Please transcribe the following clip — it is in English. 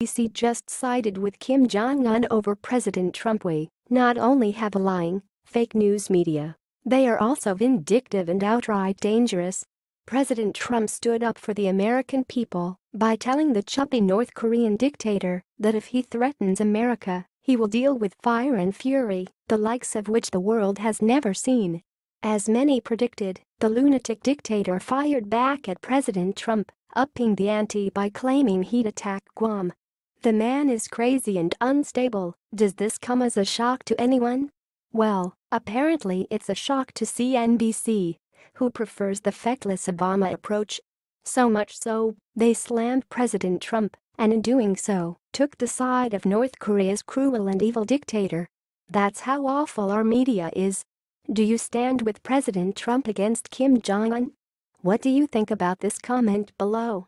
CNBC just sided with Kim Jong-un over President Trump we not only have a lying, fake news media, they are also vindictive and outright dangerous. President Trump stood up for the American people by telling the chubby North Korean dictator that if he threatens America, he will deal with fire and fury, the likes of which the world has never seen. As many predicted, the lunatic dictator fired back at President Trump, upping the ante by claiming he'd attack Guam. The man is crazy and unstable, does this come as a shock to anyone? Well, apparently it's a shock to CNBC, who prefers the feckless Obama approach. So much so, they slammed President Trump, and in doing so, took the side of North Korea's cruel and evil dictator. That's how awful our media is. Do you stand with President Trump against Kim Jong-un? What do you think about this comment below?